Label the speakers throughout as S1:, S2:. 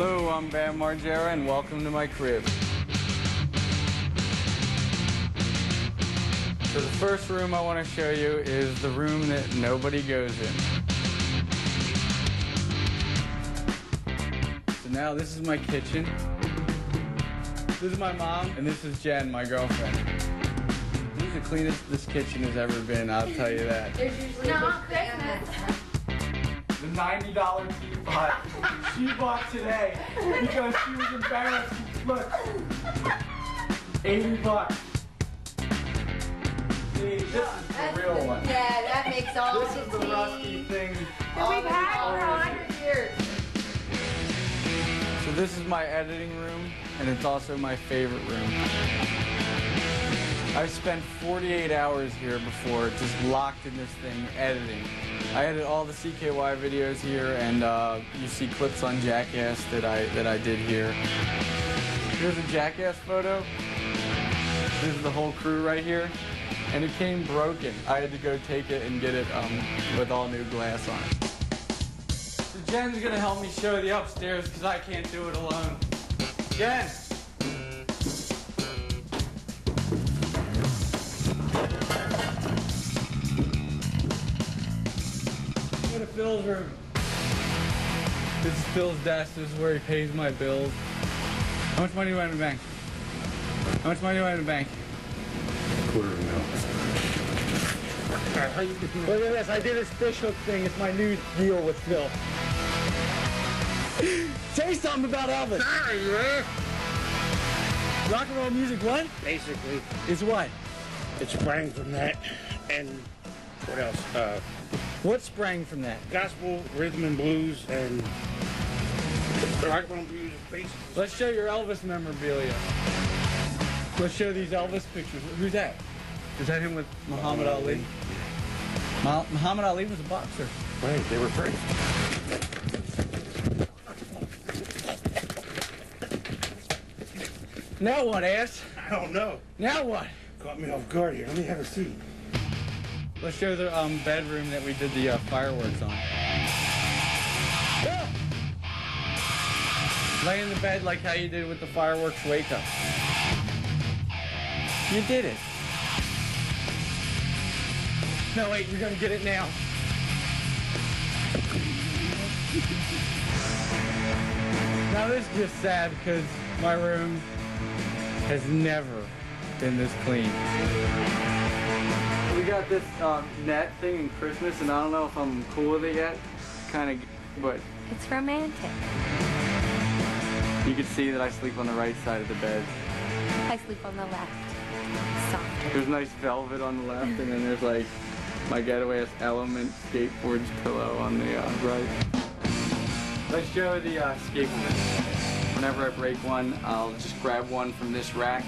S1: Hello, I'm Bam Margera, and welcome to my crib. So the first room I want to show you is the room that nobody goes in. So now this is my kitchen. This is my mom, and this is Jen, my girlfriend. This is the cleanest this kitchen has ever been, I'll tell you that.
S2: There's usually
S1: not. $90 you bought. she bought today because she was embarrassed. Look, 80 bucks. See, this is the real one.
S2: Yeah, that makes all
S1: This is the rusty thing.
S2: That
S3: we've had for 100 years.
S1: So this is my editing room, and it's also my favorite room. I've spent 48 hours here before, just locked in this thing, editing. I edit all the CKY videos here, and uh, you see clips on Jackass that I that I did here. Here's a Jackass photo. This is the whole crew right here, and it came broken. I had to go take it and get it um, with all new glass on it. So Jen's gonna help me show the upstairs because I can't do it alone. Jen! Go Phil's room. This is Phil's desk. This is where he pays my bills. How much money do I have in the bank? How much money do I have in the bank?
S4: Quarter of a mil.
S1: Look at this. I did this fish hook thing. It's my new deal with Phil. Say something about Elvis.
S4: Sorry, man.
S1: Rock and roll music, what?
S4: Basically,
S1: Is what?
S4: it sprang from that, and what else? Uh,
S1: What sprang from that?
S4: gospel, rhythm and blues, and rock and roll blues. Basically,
S1: Let's show your Elvis memorabilia. Let's show these Elvis pictures. Who's that? Is that him with Muhammad Ali? Ma- Muhammad Ali was a boxer.
S4: right? They were friends.
S1: Now what, ass?
S4: I don't know.
S1: Now what?
S4: Caught me off guard here. Let me have a seat.
S1: Let's show the um, bedroom that we did the uh, fireworks on. Lay in the bed like how you did with the fireworks wake up. You did it. No, wait, you're gonna get it now. now this is just sad because my room has never been this clean. Got this um, net thing in Christmas, and I don't know if I'm cool with it yet. Kind of, but
S3: It's romantic.
S1: you can see that I sleep on the right side of the bed.
S3: I sleep on the left. Softer.
S1: There's nice velvet on the left, and then there's like my getaway element skateboards pillow on the uh, right. Let's show the uh, skateboard. Whenever I break one, I'll just grab one from this rack.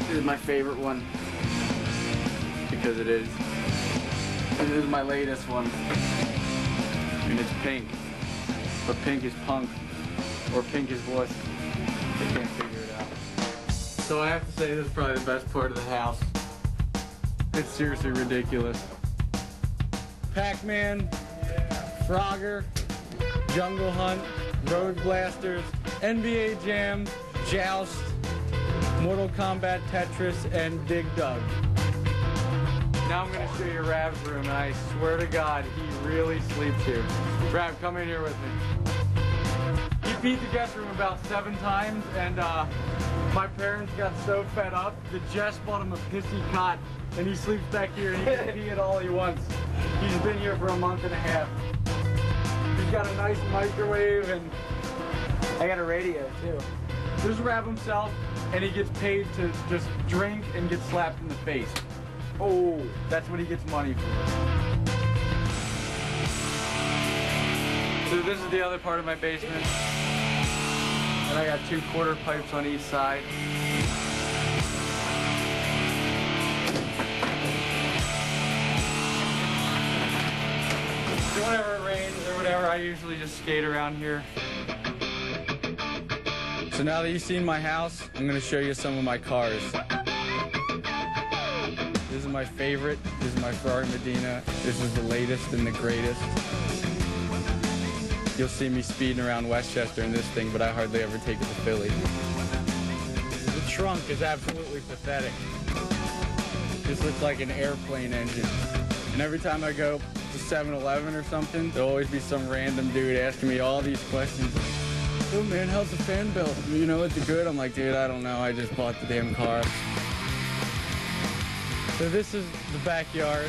S1: This is my favorite one because it is. This is my latest one, and it's pink. But pink is punk, or pink is wuss. I can't figure it out. So I have to say this is probably the best part of the house. It's seriously ridiculous. Pac-Man, Frogger, Jungle Hunt, Road Blasters, NBA Jam, Joust, Mortal Kombat Tetris, and Dig Dug. Now I'm gonna show you Raab's room, and I swear to God, he really sleeps here. Raab, come in here with me. He beat the guest room about seven times, and uh, my parents got so fed up that Jess bought him a pissy cot, and he sleeps back here, and he can pee it all he wants. He's been here for a month and a half. He's got a nice microwave, and I got a radio too. There's Raab himself, and he gets paid to just drink and get slapped in the face. Oh, that's what he gets money for. So this is the other part of my basement. And I got two quarter pipes on each side. So whenever it rains or whatever, I usually just skate around here. So now that you've seen my house, I'm gonna show you some of my cars. This is my favorite. This is my Ferrari Modena. This is the latest and the greatest. You'll see me speeding around West Chester in this thing, but I hardly ever take it to Philly. The trunk is absolutely pathetic. This looks like an airplane engine. And every time I go to 7-Eleven or something, there'll always be some random dude asking me all these questions. Oh man, how's the fan belt? You know, is it good? I'm like, dude, I don't know. I just bought the damn car. So this is the backyard.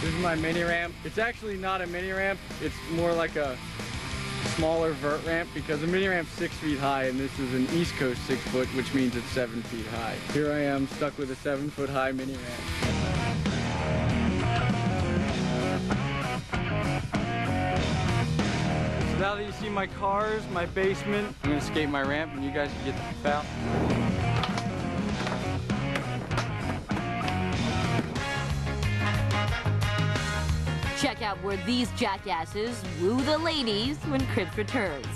S1: This is my mini ramp. It's actually not a mini ramp. It's more like a smaller vert ramp because the mini ramp's six feet high and this is an East Coast six foot, which means it's seven feet high. Here I am stuck with a seven foot high mini ramp. So now that you see my cars, my basement, I'm gonna skate my ramp and you guys can get the out.
S5: Out where these jackasses woo the ladies when Cribs returns.